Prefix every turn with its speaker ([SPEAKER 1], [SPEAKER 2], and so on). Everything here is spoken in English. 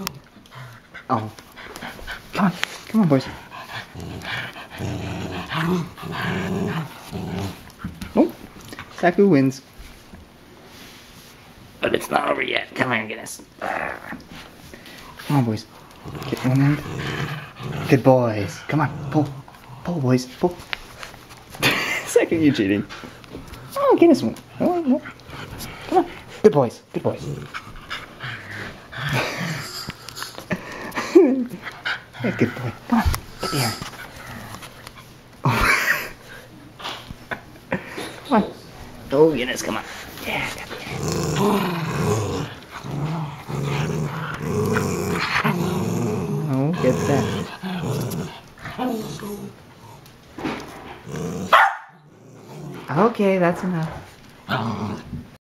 [SPEAKER 1] Oh. oh. Come on. Come on, boys. Oh. Saku wins. But it's not over yet. Come on, Guinness. Come on, boys. Get one end. Good boys. Come on. Pull. Pull, boys. Pull. Second, you cheating. Oh, Guinness won. Oh, no. Come on. Good boys. Good boys. Yeah, good boy. Come on. Get here. Oh. come on. Oh, Guinness, come on. Yeah, get there. Oh, get that. Okay, that's enough.